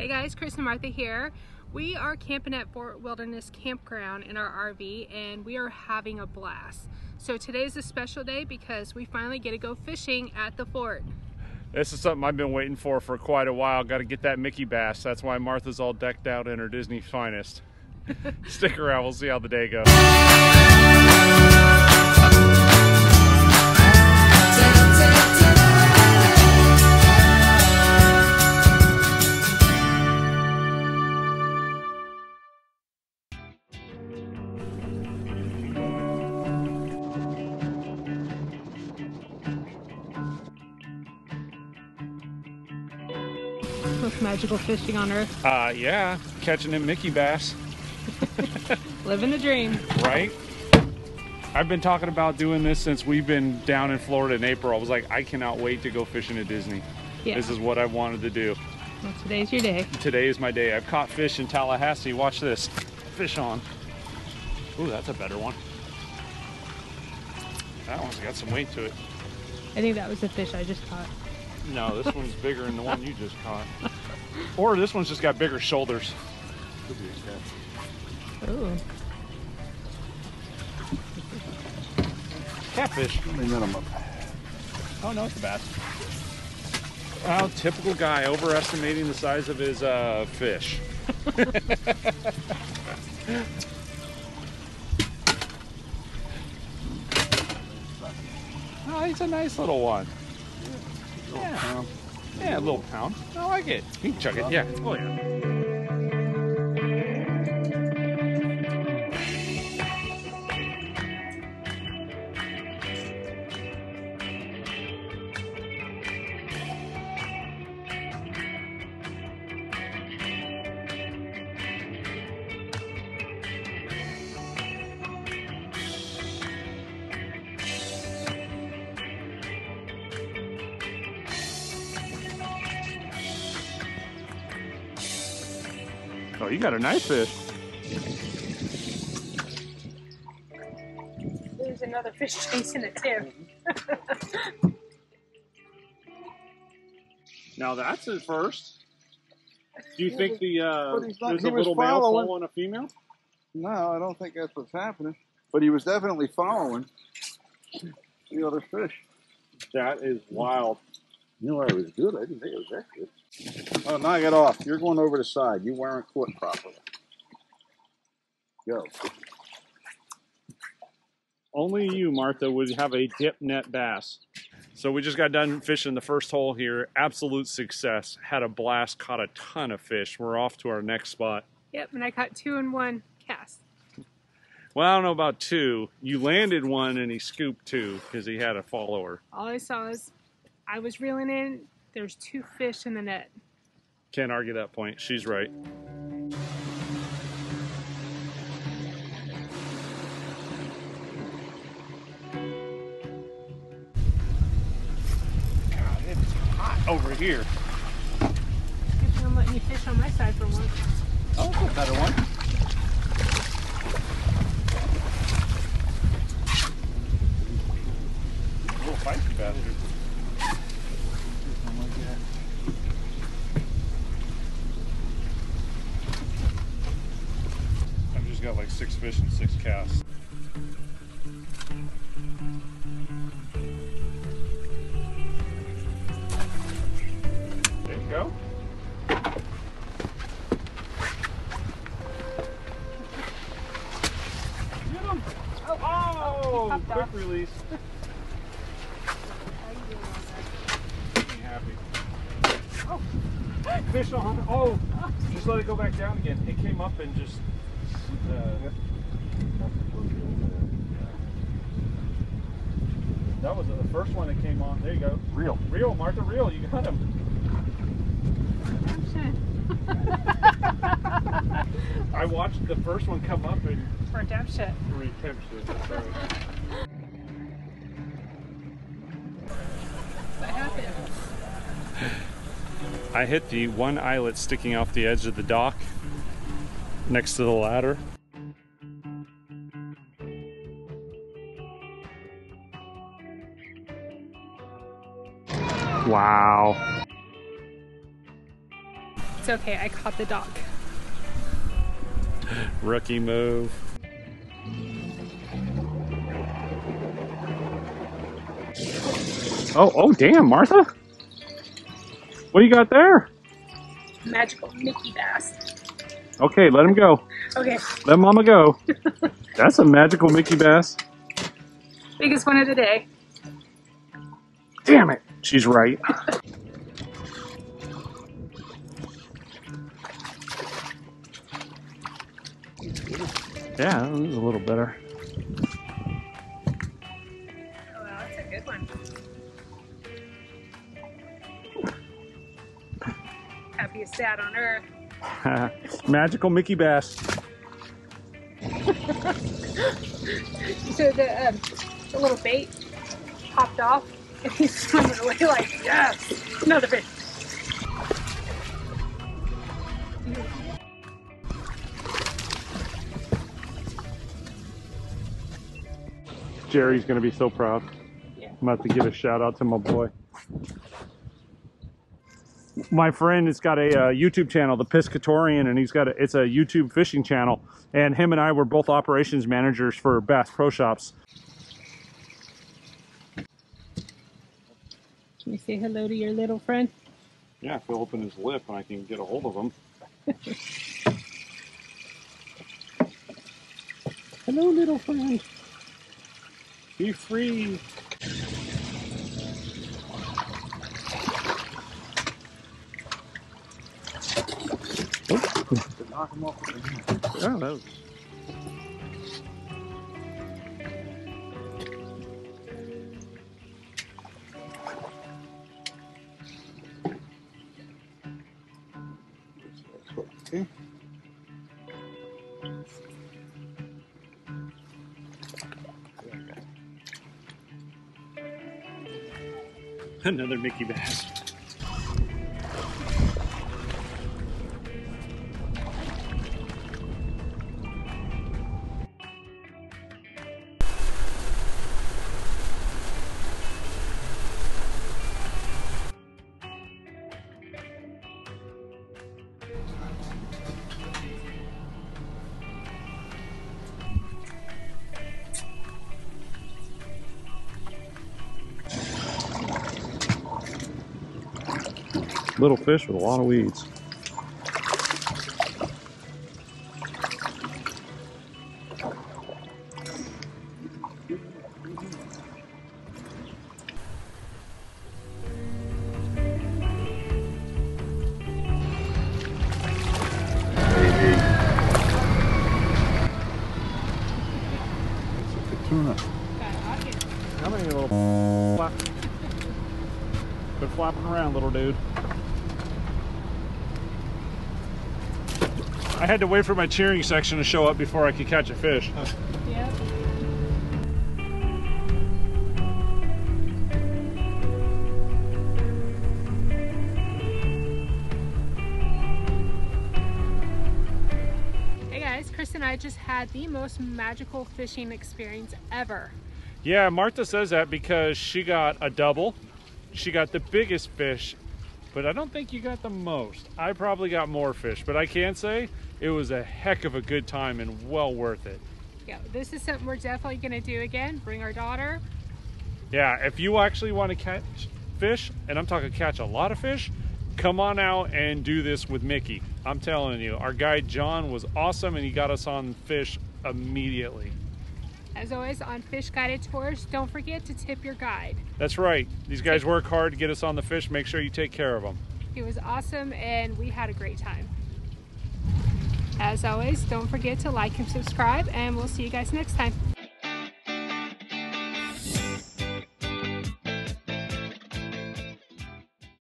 Hey guys, Chris and Martha here. We are camping at Fort Wilderness Campground in our RV and we are having a blast. So today is a special day because we finally get to go fishing at the fort. This is something I've been waiting for for quite a while. Got to get that Mickey bass. That's why Martha's all decked out in her Disney finest. Stick around, we'll see how the day goes. Most magical fishing on earth. Uh, yeah, catching them Mickey bass, Living the dream. right? I've been talking about doing this since we've been down in Florida in April. I was like, I cannot wait to go fishing at Disney. Yeah. This is what I wanted to do. Well, today's your day. Today is my day. I've caught fish in Tallahassee. Watch this. Fish on. Ooh, that's a better one. That one's got some weight to it. I think that was the fish I just caught. No, this one's bigger than the one you just caught. Or this one's just got bigger shoulders. Ooh. Catfish. Oh no, it's a bass. Oh, typical guy overestimating the size of his uh, fish. oh, he's a nice little one. Yeah, yeah, a little pound. Oh, I like it. You can chuck it. Yeah. Oh yeah. You got a nice fish. There's another fish chasing it too. Now that's his first. Do you think the uh, But not- there's a little male following. following a female? No, I don't think that's what's happening. But he was definitely following the other fish. That is wild. You know, I was good. I didn't think it was that good. Oh, knock it off. You're going over the side. You weren't caught properly. Go. Only you, Martha, would have a dip net bass. So we just got done fishing the first hole here. Absolute success. Had a blast. Caught a ton of fish. We're off to our next spot. Yep, and I caught two in one cast. Well, I don't know about two. You landed one and he scooped two because he had a follower. All I saw is I was reeling in. There's two fish in the net. Can't argue that point. She's right. God, it's hot over here. Good thing I'm letting you fish on my side for once. Oh, that's a better one. Little feisty bastard. I've just got six fish and six casts. There you go. Get him! Oh, quick release. Make me happy. Oh, fish on. Oh, just let it go back down again. It came up and just. Uh, that was the first one that came on. There you go. Real. Real, Martha, real. You got him. I watched the first one come up and For damn shit. recaptured it. What happened? I hit the one eyelet sticking off the edge of the dock next to the ladder. Wow. It's okay, I caught the dog. Rookie move. Oh, oh, damn, Martha. What do you got there? Magical Mickey bass. Okay, let him go. Okay, Let mama go. That's a magical Mickey bass. biggest one of the day. Damn it. She's right. Yeah, that was a little better. Oh, wow, that's a good one. Happiest dad on earth. magical Mickey bass. So the, um, the little bait popped off, and he's swimming away like, yes, another fish. Jerry's gonna be so proud. Yeah. I'm about to give a shout out to my boy. My friend has got a uh, YouTube channel, The Piscatorian, and he's got a, it's a YouTube fishing channel. And him and I were both operations managers for Bass Pro Shops. Can you say hello to your little friend? Yeah, if he'll open his lip and I can get a hold of him. hello, little friend. Be free. Oh. To knock him off with the hand. Oh, that was... Another Mickey bass. Little fish with a lot of weeds. Tuna. How many little? Quit flapping around, little dude. I had to wait for my cheering section to show up before I could catch a fish. Yeah. Hey guys, Chris and I just had the most magical fishing experience ever. Yeah, Martha says that because she got a double. She got the biggest fish, but I don't think you got the most. I probably got more fish, but I can say it was a heck of a good time and well worth it. Yeah, this is something we're definitely gonna do again. Bring our daughter. Yeah, if you actually want to catch fish, and I'm talking catch a lot of fish, come on out and do this with Mickey. I'm telling you, our guide John was awesome and he got us on fish immediately. As always, on Fish Guided Tours, don't forget to tip your guide. That's right. These guys work hard to get us on the fish. Make sure you take care of them. He was awesome and we had a great time. As always, don't forget to like and subscribe, and we'll see you guys next time.